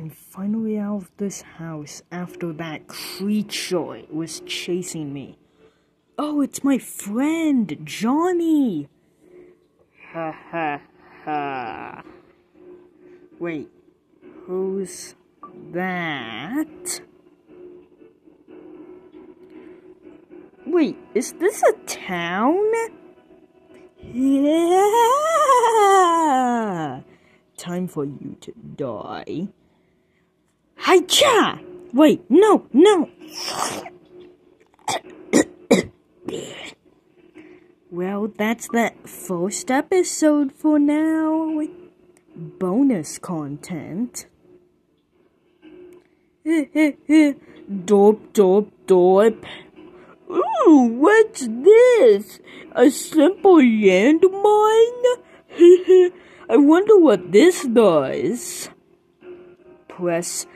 I'm finally out of this house after that creature was chasing me. Oh, it's my friend, Johnny! Ha ha ha. Wait, who's that? Wait, is this a town? Yeah! Time for you to die. Hiya! Wait, no, no! well, that's that first episode for now. Bonus content. dorp, dorp, dorp. Ooh, what's this? A simple landmine? I wonder what this does. Press